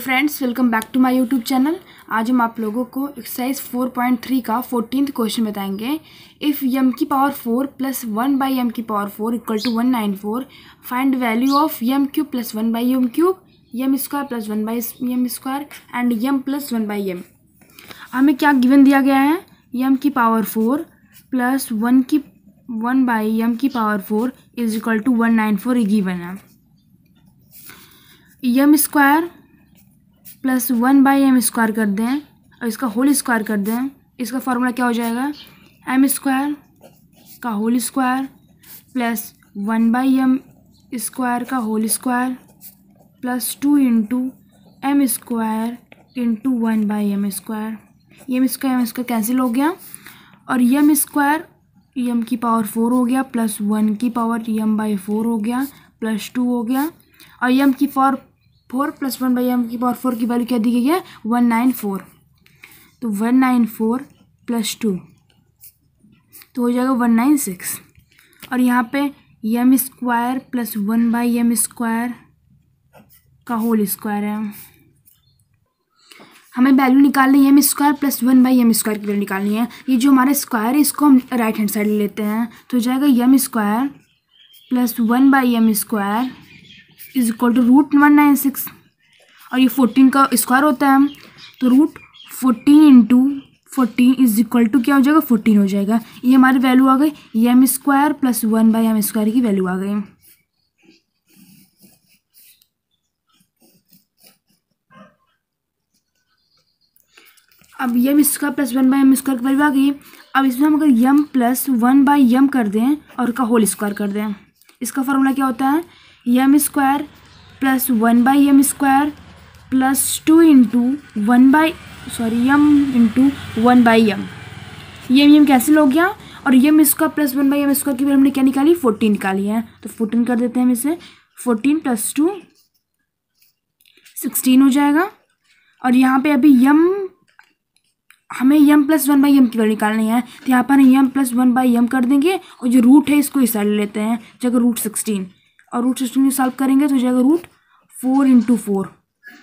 Friends welcome back to my YouTube channel आज हम आप लोगों को एक्सरसाइज 4.3 का फोर्टीन क्वेश्चन बताएँगे। इफ़ यम की power four plus one by M की power four equal to one nine four find value of M cube plus one by M cube M square plus one by M square and M plus one by M हमें क्या given दिया गया है? M की power four plus one की one by यम की power four is equal to one nine four given है। M square plus one by M square कर दें और इसका होल स्क्वायर कर दें। इसका फार्मूला क्या हो जाएगा? एम स्क्वायर का whole square plus one by M square का whole square plus two into M square into one by M square. M square M square cancel हो गया और यम स्क्वायर यम की पावर फोर हो गया, प्लस वन की power M by four हो गया, प्लस टू हो गया और यम की power four plus one by M की पावर फोर की वैल्यू क्या दी गई है? One nine four. तो one nine four plus two तो हो जाएगा वन नाइन सिक्स। और यहाँ पे M square plus one by M square का होल स्क्वायर है। हमें वैल्यू निकालनी है M square plus one by M square की वैल्यू निकालनी है। ये जो हमारा स्क्वायर है, इसको हम राइट हैंड साइड लेते हैं। तो हो जाएगा M square plus one by M square is equal to root one nine six. और ये फोर्टीन का स्क्वायर होता है। तो root fourteen into fourteen is equal to क्या हो जाएगा? फोर्टीन हो जाएगा। ये हमारी वैल्यू आ गई। M square plus one by M square की वैल्यू आ गई। अब M square plus one by M square की वैल्यू आ गई। अब इसमें हम अगर M plus one by M कर दें और का होल स्क्वायर कर दें। इसका फॉर्मूला क्या होता है? M square plus one by M square plus two into one by sorry M into one by M M M cancel हो गया और M square plus one by M square की वैल्यू हमने क्या निकाली? फोर्टीन निकाली है। तो फोर्टीन कर देते हैं हम इसे। फोर्टीन प्लस टू सिक्सटीन हो जाएगा। और यहाँ पे अभी यम हमें M plus one by M की वैल्यू निकालनी है। तो यहाँ पर हम M plus one by M कर देंगे और जो रूट है इसको इस साइड लेते हैं, जगह रूट सिक्सटीन और रूट सिक्सटीन को सॉल्व करेंगे तो जाएगा root four into four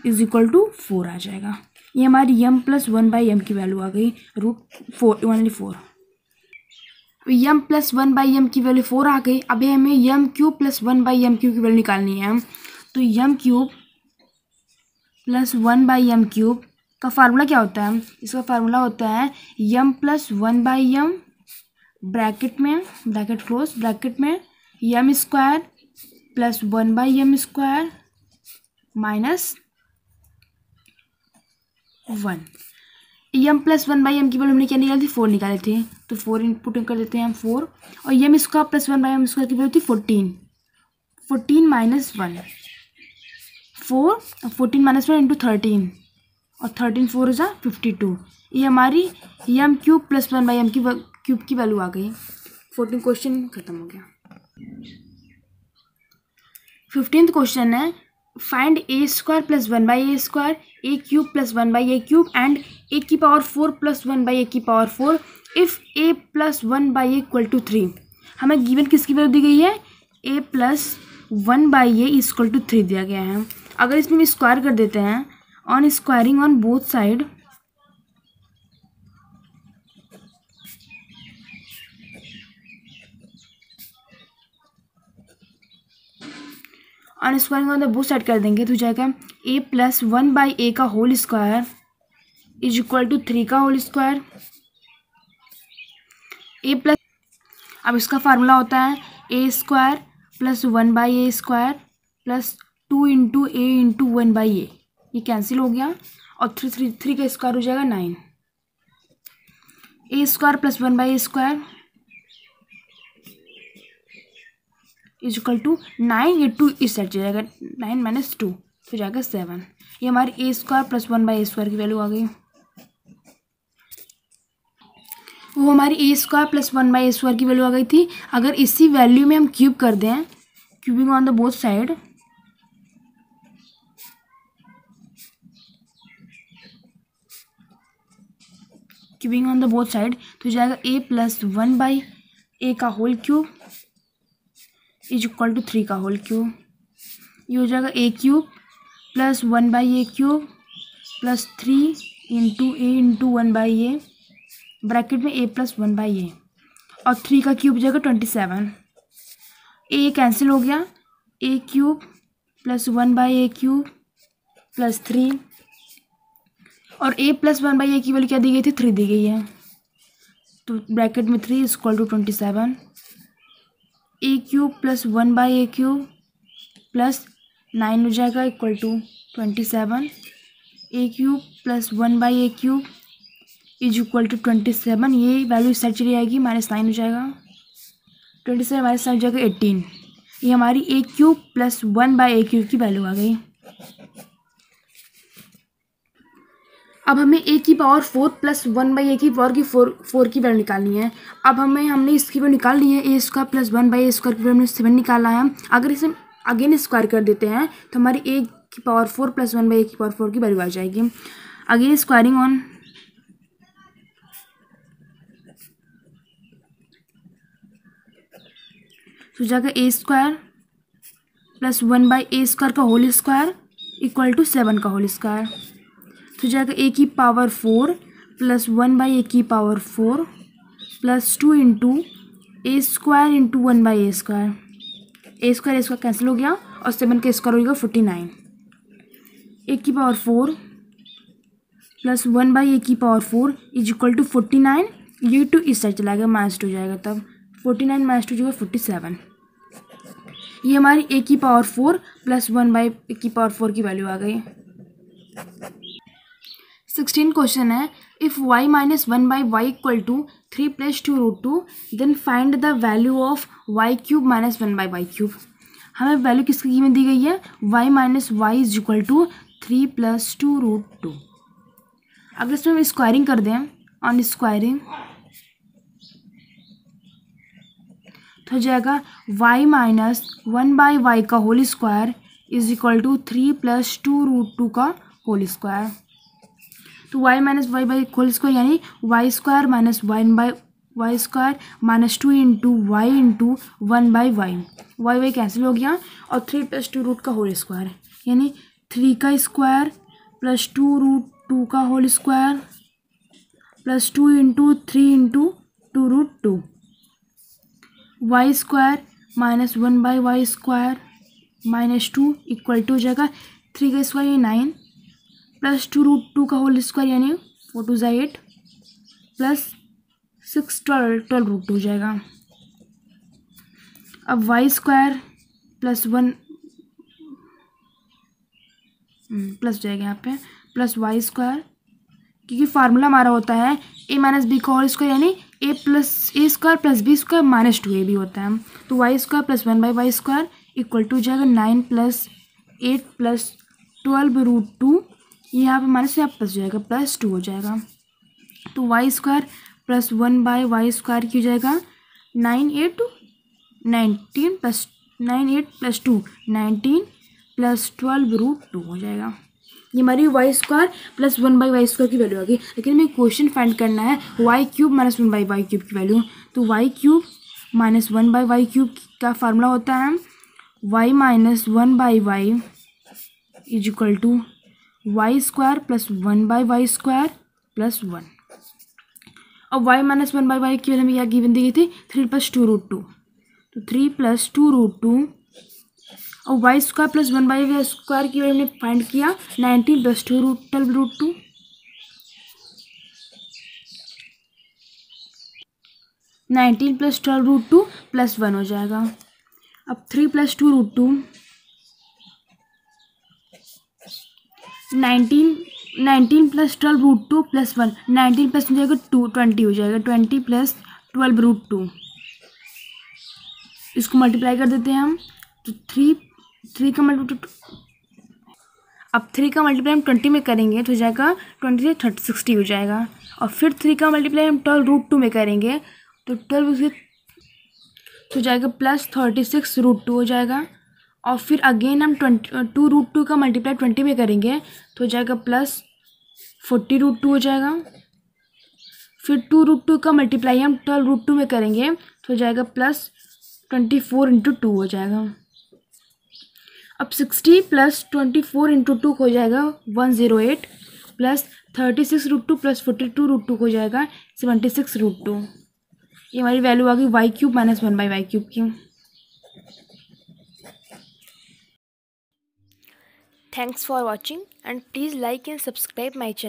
is equal to four आ जाएगा। ये हमारी M plus one by M की वैल्यू आ गई root four only four M plus one by M की वैल्यू फोर आ गई अभी हमें M cube plus one by M cube की वैल्यू निकालनी है। तो M cube plus one by M cube का फार्मूला क्या होता है? इसका फार्मूला होता है M plus one by M bracket में ब्रैकेट क्लोज ब्रैकेट में M square plus one by M square minus one M plus one by M की वैल्यू हमने क्या निकाली थी फोर निकाले थे तो फोर इनपुट कर देते हैं हम फोर और यम square plus one by m square की वैल्यू थी fourteen fourteen minus one four fourteen minus one into thirteen और thirteen four is fifty two ये हमारी यम cube plus one by m की क्यूब की वैल्यू आ गई। फोर्टीन क्वेश्चन खत्म हो गया। फिफ्टींथ क्वेश्चन है find a square plus one by a square a cube plus one by a cube and a की power four plus one by a की power four if a plus one by a equal to three हमें given किसकी value दी गई है? A plus one by a equal to three दिया गया है। अगर इसमें हम स्क्वायर कर देते हैं on squaring on both side on square on the both side कर देंगे तो जाएगा a plus one by a का whole square is equal to three का होल स्क्वायर ए प्लस अब इसका फार्मूला होता है a square plus one by a square plus two into a into one by a ये cancel हो गया और थ्री थ्री थ्री का स्क्वायर हो जाएगा nine a square plus one by a square is equal to nine ये two इस side जाएगा, नाइन माइनस टू फिर जाएगा सेवन ये हमारी a square plus one by a square की वैल्यू आ गई। वो हमारी a square plus one by a square की वैल्यू आ गई थी। अगर इसी वैल्यू में हम क्यूब कर दें cubing on the both side cubing on the both side तो जाएगा a plus one by a का whole cube is equal to three का होल क्यूब। ये हो जाएगा a cube plus one by a cube plus three into a into one by a. Bracket में a plus one by a. और three का cube हो जाएगा twenty seven. ए cancel हो गया। A cube plus one by a cube plus three. और a plus one by a की value क्या दी गई थी? थ्री दी गई है। तो ब्रैकेट में three is equal to twenty seven. A cube plus one by a cube plus nine हो जाएगा equal to twenty seven a cube plus one by a cube is equal to twenty seven ये value side चली जाएगी minus nine हो जाएगा. Twenty seven minus nine हो जाएगा eighteen ये हमारी a cube plus one by a cube की वैल्यू आ गई. अब हमें ए की power four plus one by a की पावर की फोर फोर की वैल्यू निकालनी है। अब हमें, हमने इसकी वैल्यू निकाल ली है a square plus one by a square की वैल्यू हमने सेवन निकाला है। अगर इसे अगेन स्क्वायर कर देते हैं तो हमारी ए की power four plus one by a की पावर फोर की वैल्यू आ जाएगी। अगेन स्क्वायरिंग ऑन तो जाएगा a square plus one by a square का whole square equal to seven का होल स्क्वायर तो जाएगा ए की power four plus one by a की power four plus two into a square into one by a square a square a square cancel हो गया और seven का square हो गया फोर्टी नाइन ए की power four plus one by a की power four is equal to forty nine ये two इस साइड चला गया माइनस टू जाएगा तब. फोर्टी नाइन माइनस टू जो है फोर्टी सेवन ये हमारी ए की power four plus one by a की पावर फोर की वैल्यू आ गई. सिक्सटीन क्वेश्चन है if y minus one by y equal to three plus two root two then find the value of y cube minus one by y cube हमें value किसकी कीमत दी गई है? Y minus y is equal to three plus two root two अगर इसमें हम squaring कर दें ऑन स्क्वायरिंग तो जाएगा y minus one by y का whole square is equal to three plus two root two का होल स्क्वायर तो y minus y by whole square यानी y square minus one by y square minus two into y into one by y y y cancel हो गया और three plus two root का whole square यानी three का square plus two root two का whole square plus two into three into two root two y square minus one by y square minus two equal to हो जाएगा three का square यानी nine plus two root two का whole square यानी four two ज़ा eight plus six twelve twelve root two हो जाएगा। अब y square plus one plus जाएगा यहाँ पे। प्लस वाई स्क्वायर क्योंकि फार्मूला हमारा होता है ए माइनस बी का होल स्क्वायर यानी a plus a square plus b square minus two a भी होता है। तो y square plus one by y square equal to जाएगा nine plus eight plus twelve root two यहाँ पे minus यहाँ प्लस जाएगा, प्लस टू हो जाएगा। तो y square plus one by y square की हो जाएगा nine eight nineteen plus nine eight plus two nineteen plus twelve root two हो जाएगा। ये हमारी y square plus one by y square की वैल्यू आ गई। लेकिन हमें क्वेश्चन फाइंड करना है y cube minus one by y cube की वैल्यू तो y cube minus one by y cube का फार्मूला होता है y minus one by y is equal to y square plus one by y square plus one और y minus one by y की value हमें क्या given दी गई थी? Three plus two root two तो three plus two root two और y square plus one by y square की वैल्यू हमने फाइंड किया nineteen plus two root twelve root two nineteen plus twelve root two plus one हो जाएगा. अब three plus two root two nineteen nineteen plus twelve root two plus one nineteen plus हो जाएगा two twenty हो जाएगा. Twenty plus twelve root two इसको multiply कर देते हैं हम. तो थ्री थ्री का मल्टीप्लाई अब थ्री का मल्टीप्लाई हम ट्वेंटी में करेंगे तो हो जाएगा ट्वेंटी से थर्टी सिक्सटी हो जाएगा. और फिर थ्री का मल्टीप्लाई हम ट्वेल्व रूट टू में करेंगे तो ट्वेल्व से तो जाएगा plus thirty six root two हो जाएगा. और फिर अगेन हम ट्वेंटी टू रूट टू का मल्टीप्लाई ट्वेंटी में करेंगे तो हो जाएगा प्लस फोर्टी रूट टू हो जाएगा। फिर टू रूट टू का मल्टीप्लाई हम ट्वेल्व रूट टू में करेंगे तो हो जाएगा plus twenty four into two हो जाएगा। अब sixty plus twenty four into two हो जाएगा one zero eight plus thirty six root two plus forty two root two हो जाएगा सेवेंटी सिक्स रूट टू ये हमारी वैल्यू आ गई y cube minus one by y cube की। Thanks for watching and please like and subscribe my channel.